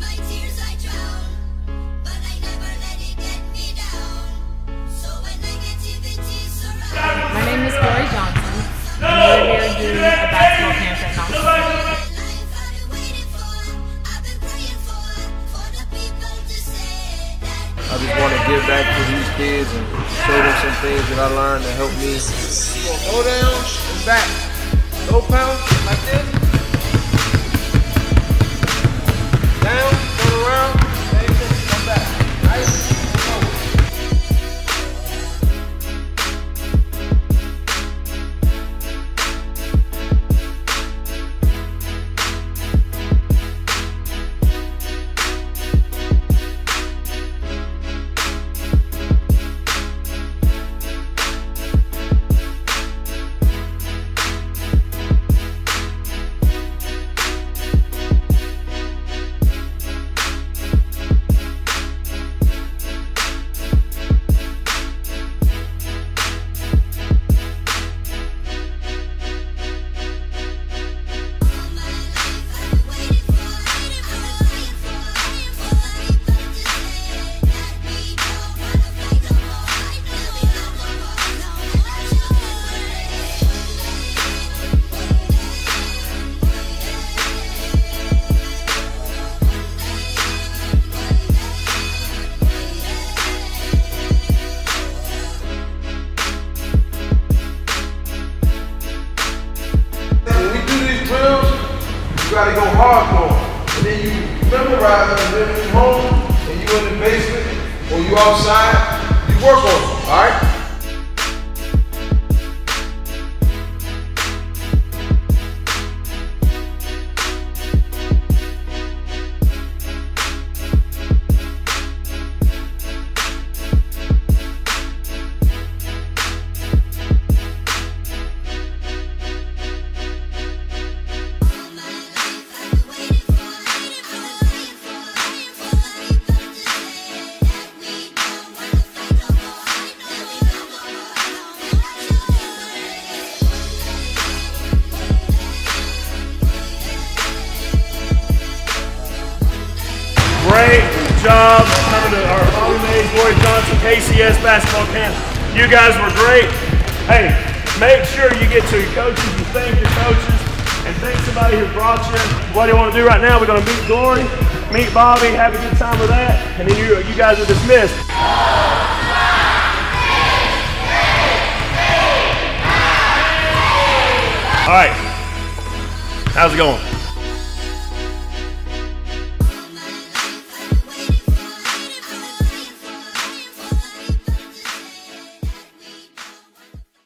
my tears I drown, but I never let it get me down. So when negativity surrounds, My name is Glory Johnson, back to these kids and show them some things that I learned that helped me. Go down and back. Go pound like this. Gotta go hardcore. And then you memorize them, and then you home, and you in the basement, or you outside, you work on them, alright? Great job coming to our Maze, Glory Johnson, KCS basketball camp. You guys were great. Hey, make sure you get to your coaches and thank your coaches and thank somebody who brought you. What do you want to do right now? We're going to meet Glory, meet Bobby, have a good time with that, and then you, you guys are dismissed. All right. How's it going?